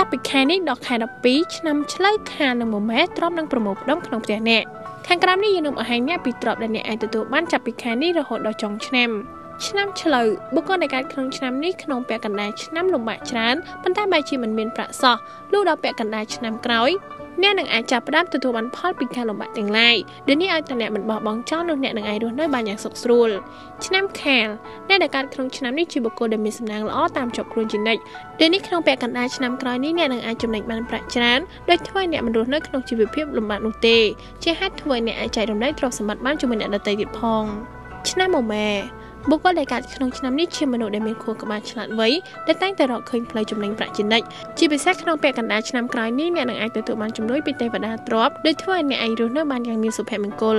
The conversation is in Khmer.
ចាប់ពីខែនេះដល់ខែ12ឆ្នាំឆ្លូវខាលនិងមួយម៉ែទ្របនឹងប្រមូលផ្ដុំក្នុងផ្ទះអ្នកខាងក្រោមនេះយើងនឹងបង្ហាញអ្នកពីទ្របដែលអ្នកអាចទទួលបានចាប់ពីខែនេះរហូតដល់ចុងឆ្នាំ ឆ្នាំឆ្លូវបុគ្គលដែលកើតក្នុងឆ្នាំនេះក្នុងពាក់កណ្ដាលឆ្នាំលំបាកច្រើនប៉ុន្តែបែរជាមិនមានប្រាក់សោះលុះដល់ពាក់កណ្ដាលឆ្នាំក្រោយអ្នកនឹងអាចចាប់ផ្ដើមទទួលបានផលពីការលំបាកទាំងឡាយដែលនេះឲ្យតែអ្នកមិនបោះបង់ចោលនោះអ្នកនឹងអាចរស់នៅបានយ៉ាងសុខស្រួលឆ្នាំខាលអ្នកដែលកើតក្នុងឆ្នាំនេះជាបុគ្គលដែលមានសំណាងល្អតាមជាប់ខ្លួនជានិច្ចដែលនេះក្នុងពាក់កណ្ដាលឆ្នាំក្រោយនេះអ្នកនឹងអាចចំណេញបានប្រាក់ច្រើនដោយធ្វើឲ្យអ្នកមិនរស់នៅក្នុងជីវភាពលំបាកនោះទេជាហេតុធ្វើឲ្យអ្នកអាចចែករំលែកទ្រព្យសម្បត្តិបានជាមួយអ្នកដទៃទៀតផងឆ្នាំម៉ូម៉ែ បុគ្គលដែលកើតក្នុងឆ្នាំនេះជាមនុស្សដែលមានខួរក្បាលឆ្លាតវៃដែលតែងតែរកឃើញផ្លូវចំណេញប្រាក់ជានិច្ចជាពិសេសក្នុងពាក់កណ្ដាលឆ្នាំក្រោយនេះអ្នកនឹងអាចទទួលបានជំនួយពីទេវតាទ្រព្យដោយធ្វើឲ្យអ្នកអាចរស់នៅបានយ៉ាងមានសុភមង្គល